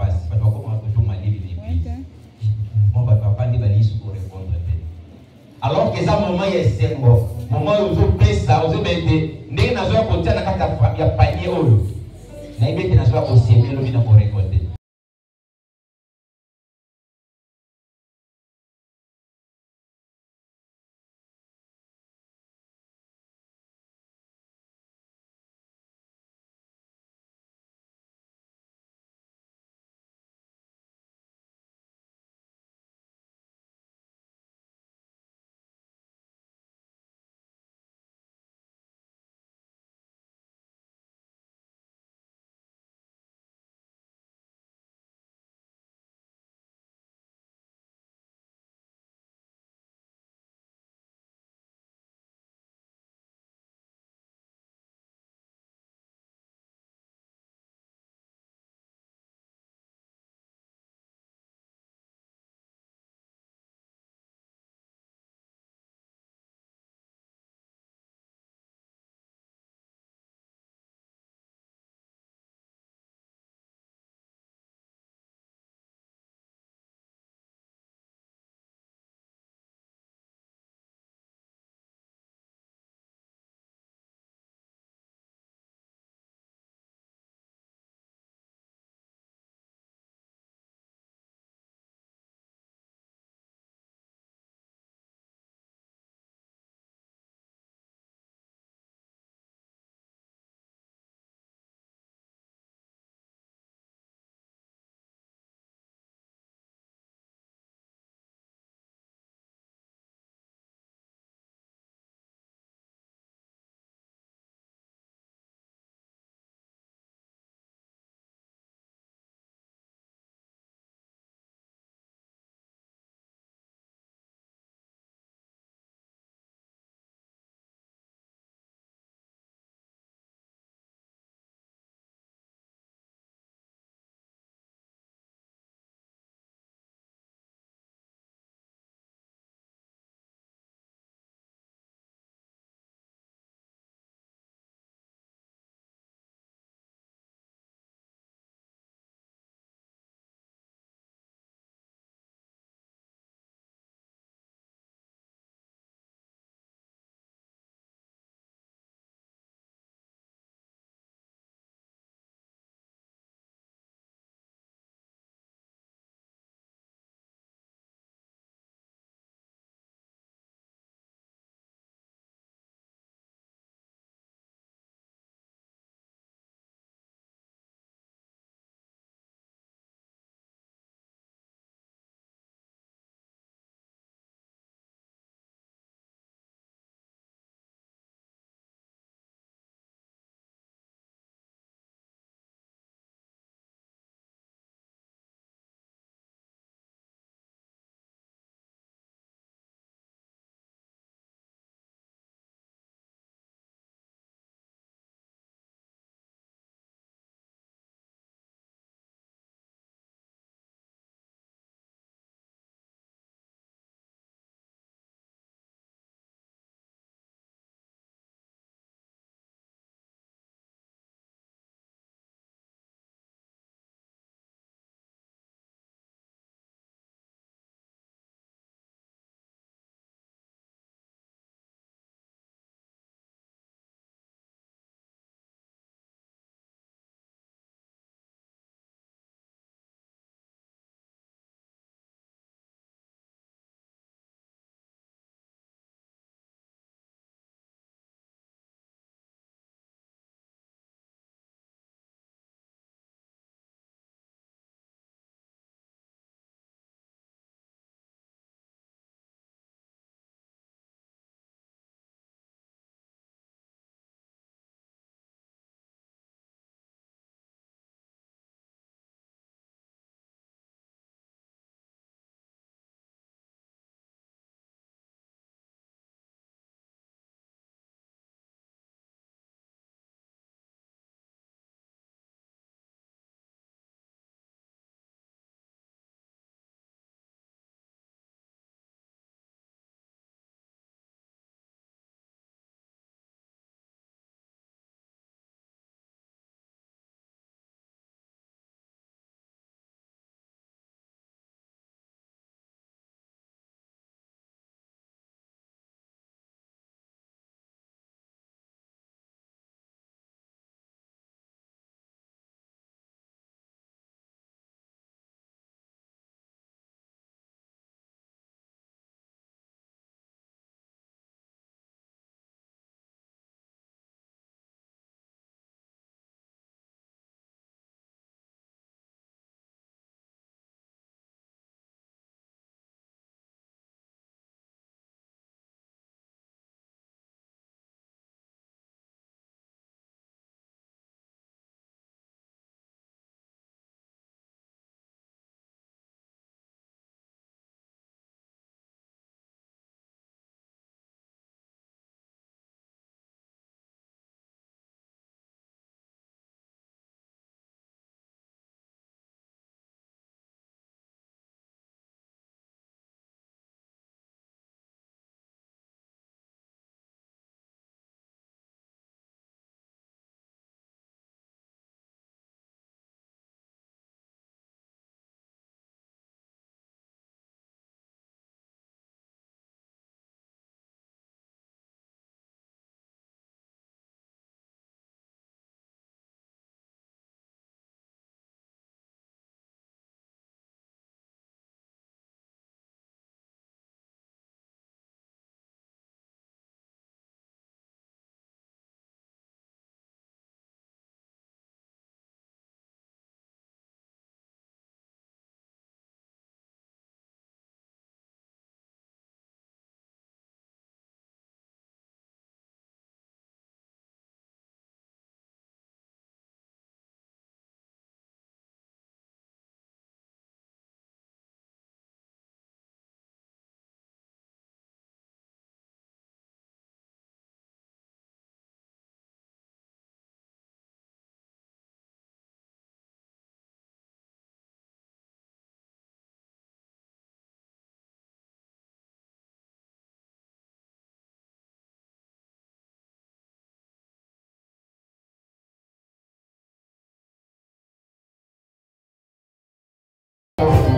mpasi bato bakoma kotonga libili epui mo bato bapandi balisi korépondre te alors ke eza moma ya esengo moma oyo ozopesa ozobee te ndenge nazoya kotia na kati ya panier oyo nayebi ete nazoya kosepela lobi na korekote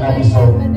I'll be so